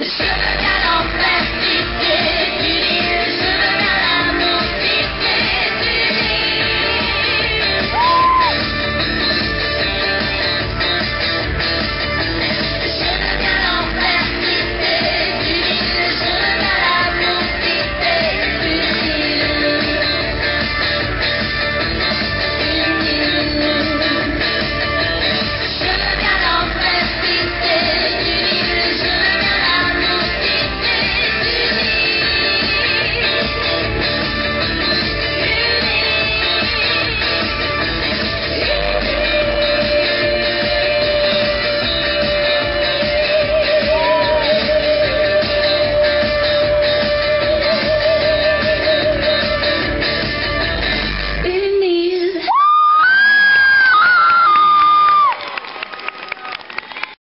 Shut